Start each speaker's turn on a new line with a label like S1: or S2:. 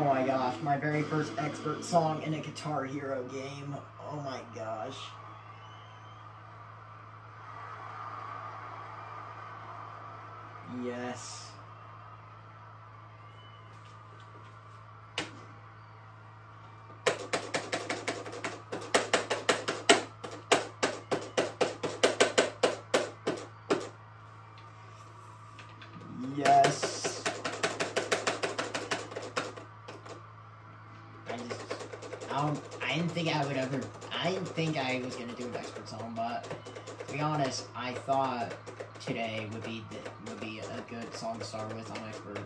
S1: Oh my gosh, my very first expert song in a Guitar Hero game. Oh my gosh. Yes. I don't, I didn't think I would ever, I didn't think I was gonna do an expert song, but to be honest, I thought today would be the, would be a good song to start with on expert.